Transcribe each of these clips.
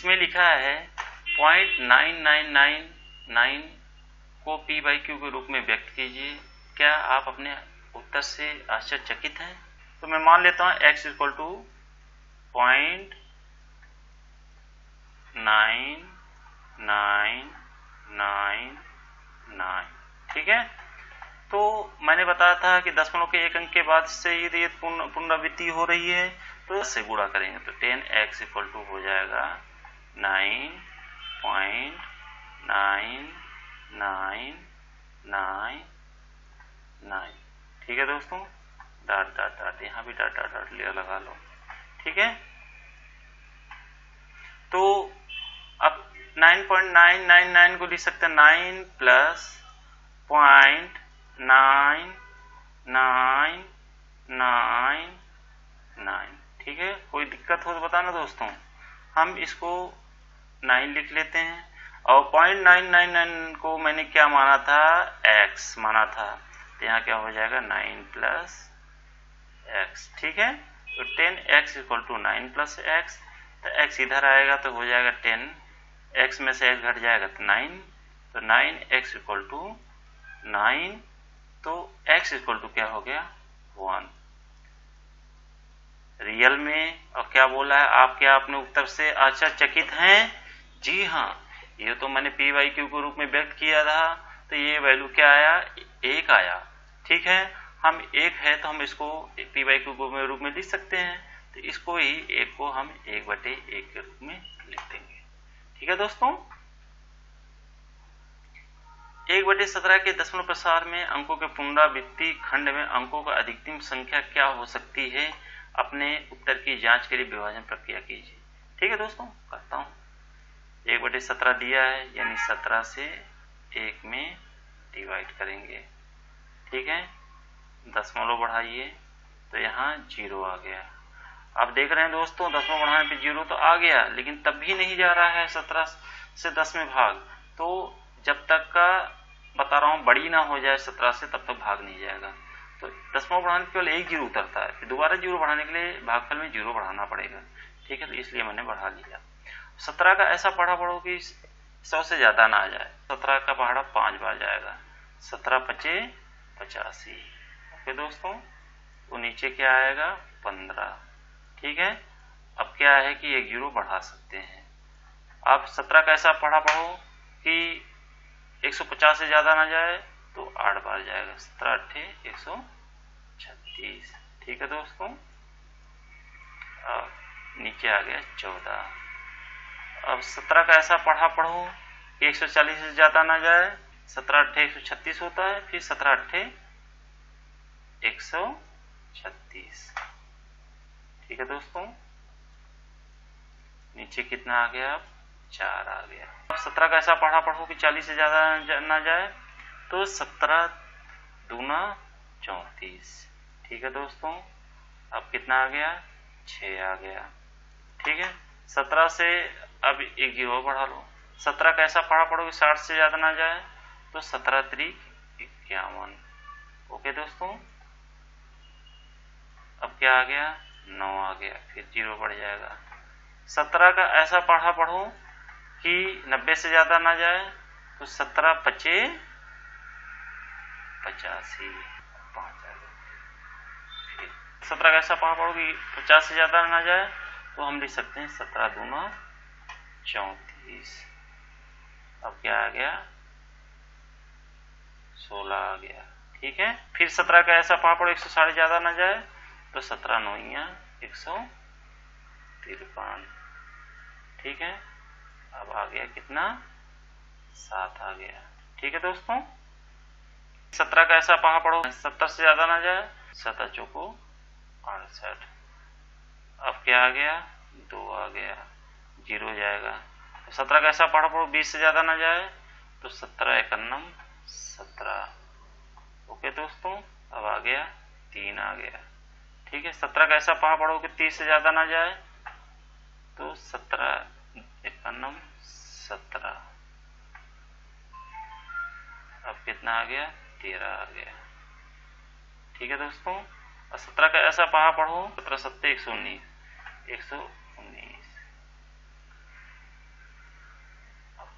इसमें लिखा है point nine nine nine nine को पी बाई क्यू के रूप में व्यक्त कीजिए। क्या आप अपने उत्तर से आश्चर्यचकित हैं? तो मैं मान लेता हूँ x equal to point nine nine nine nine ठीक है? तो मैंने बताया था कि दशमलव के एक अंक के बाद से यदि पुनरावृत्ति हो रही है। तो से गुणा करेंगे तो टेन एक्स इक्वल टू हो जाएगा nine point nine nine nine nine ठीक है दोस्तों? डाट डाट डाट, यहाँ भी डाट डाट डाट लिया लगा लो। ठीक है? तो अब 9.999 को लिख सकते हैं। Nine plus point nine nine nine nine ठीक है? कोई दिक्कत हो तो बताना दोस्तों। हम इसको नाइन लिख लेते हैं। और पॉइंट नाइन नाइन नाइन को मैंने क्या माना था? एक्स माना था। तो यहाँ क्या हो जाएगा? नाइन प्लस एक्स ठीक है? तो ten X equal to nine plus X तो एक्स इधर आएगा तो हो जाएगा टेन। एक्स में से एक्स घट जाएगा तो नाइन। तो nine X equal to nine. तो एक्स इक्वल टू क्या हो गया? वन रियल में, और क्या बोला है? आप क्या अपने उत्तर से आश्चर्यचकित हैं। जी हाँ ये तो मैंने पी वाई क्यू के रूप में व्यक्त किया था तो ये वैल्यू क्या आया? एक आया। ठीक है, हम एक है तो हम इसको पी वाई क्यू के रूप में लिख सकते हैं तो इसको ही एक को हम एक बटे एक के रूप में लिख देंगे। ठीक है दोस्तों? एक बटे सत्रह के दशमलव प्रसार में अंकों के पुनरावृत्ति खंड में अंकों का अधिकतम संख्या क्या हो सकती है? अपने उत्तर की जाँच के लिए विभाजन प्रक्रिया कीजिए। ठीक है दोस्तों, करता हूँ। एक बटे सत्रह दिया है, यानी सत्रह से एक में डिवाइड करेंगे। ठीक है? दशमलव बढ़ाइए तो यहाँ ज़ीरो आ गया। आप देख रहे हैं दोस्तों दसवां बढ़ाने पे ज़ीरो तो आ गया, लेकिन तब भी नहीं जा रहा है सत्रह से दस में भाग। तो जब तक का बता रहा हूँ, बड़ी ना हो जाए सत्रह से, तब तक भाग नहीं जाएगा। तो दसवां बढ़ाने केवल एक ज़ीरो उतरता है, फिर दोबारा ज़ीरो बढ़ाने के लिए भागफल में ज़ीरो बढ़ाना पड़ेगा। ठीक है? तो इसलिए मैंने बढ़ा लिया सत्रह का ऐसा पढ़ा पढ़ो कि सौ से ज़्यादा ना आ जाए। सत्रह का पहाड़ा पाँच बार जाएगा। सत्रह पचे पचासी। ओके दोस्तों, वो नीचे क्या आएगा? पंद्रह। ठीक है? अब क्या है कि एक ज़ीरो बढ़ा सकते हैं। आप सत्रह का ऐसा पढ़ा पढ़ो कि 150 से ज़्यादा ना जाए तो आठ बार जाएगा। सत्रह अट्ठे, एक सौ छत्तीस। ठीक है दोस्तों? अब नीचे आ गया चौदह। अब सत्रह का ऐसा पढ़ा पढ़ो कि 140 से ज़्यादा ना जाए, सत्रह अट्ठे एक सौ छत्तीस होता है, फिर सत्रह अट्ठे एक सौ छत्तीस। ठीक है दोस्तों? नीचे कितना आ गया? अब चार आ गया। अब सत्रह का ऐसा पढ़ा पढ़ो कि चालीस से ज़्यादा ना जाए तो सत्रह दूना चौतीस। ठीक है दोस्तों? अब कितना आ गया? छ आ गया। ठीक है? सत्रह से अब एक ज़ीरो बढ़ा लो। सत्रह का ऐसा पढ़ा पढ़ो कि साठ से ज़्यादा ना जाए तो सत्रह तरीक इक्यावन। ओके दोस्तों? अब क्या आ गया? नौ आ गया, फिर ज़ीरो बढ़ जाएगा। सत्रह का ऐसा पढ़ा पढ़ो कि 90 से ज़्यादा ना जाए तो 17 पचे पचासी। पाँच सत्रह का ऐसा पढ़ा पढ़ोगी पचास से ज़्यादा ना जाए तो हम लिख सकते हैं सत्रह दूना चौतीस। अब क्या आ गया? सोलह आ गया। ठीक है? फिर सत्रह का ऐसा पढ़ो एक सौ साढ़े ज़्यादा ना जाए तो सत्रह नौया एक सौ तिरपन। ठीक है? अब आ गया कितना? सात आ गया। ठीक है दोस्तों? सत्रह का ऐसा पहा पढ़ो सत्तर से ज़्यादा ना जाए चौको अड़सठ। अब क्या आ गया? दो आ गया। ज़ीरो जाएगा। तो सत्रह का ऐसा पढ़ा पढ़ो, बीस से ज़्यादा ना जाए तो सत्रह इकन्नम सत्रह। ओके दोस्तों, अब आ गया, तीन आ गया। ठीक है, सत्रह का ऐसा पढ़ा पढ़ो कि तीस से ज़्यादा ना जाए तो सत्रह इक्यानम सत्रह। अब कितना आ गया? तेरह आ गया। ठीक है दोस्तों सत्रह का ऐसा पहा पढ़ो, सत्रह सत्तर एक सौ उन्नीस। एक सौ उन्नीस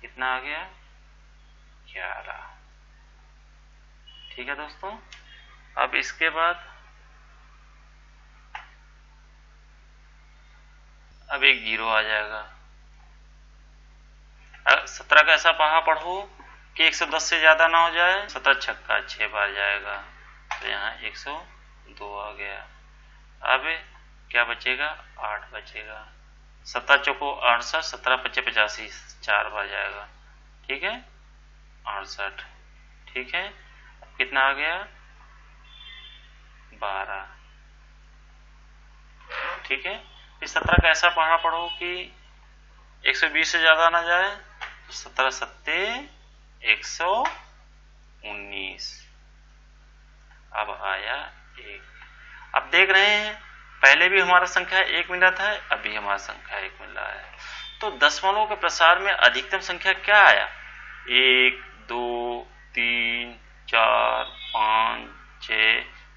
कितना आ गया? ग्यारह। ठीक है दोस्तों, अब इसके बाद अब एक ज़ीरो आ जाएगा। सत्रह का ऐसा पहा पढ़ो कि 110 से ज़्यादा ना हो जाए, सत्रह छक्का छह बार जाएगा। तो यहाँ 102 आ गया। अब क्या बचेगा? आठ बचेगा। सत्रह चौको अड़सठ, सत्रह पच्चे पचासी, चार बार जाएगा। ठीक है? अड़सठ। ठीक है? कितना आ गया? बारह। ठीक है? इस सत्रह का ऐसा पढ़ा पढ़ो कि 120 से ज़्यादा ना जाए तो सत्रह सत्ते, एक सौ उन्नीस। अब आया एक। अब देख रहे हैं पहले भी हमारा संख्या एक मिला था, अभी हमारा संख्या एक मिल रहा है। तो दशमलव के प्रसार में अधिकतम संख्या क्या आया? एक, दो, तीन, चार, पाँच छ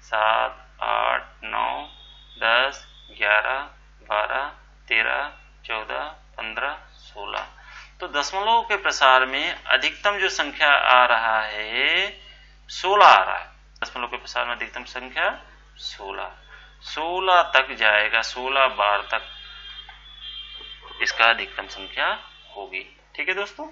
सात, आठ, नौ, दस, ग्यारह, बारह, तेरह, चौदह, पंद्रह, सोलह। तो दशमलव के प्रसार में अधिकतम जो संख्या आ रहा है, सोलह आ रहा है। दशमलव के प्रसार में अधिकतम संख्या सोलह। सोलह तक जाएगा सोलह बार तक। इसका अधिकतम संख्या होगी। ठीक है दोस्तों?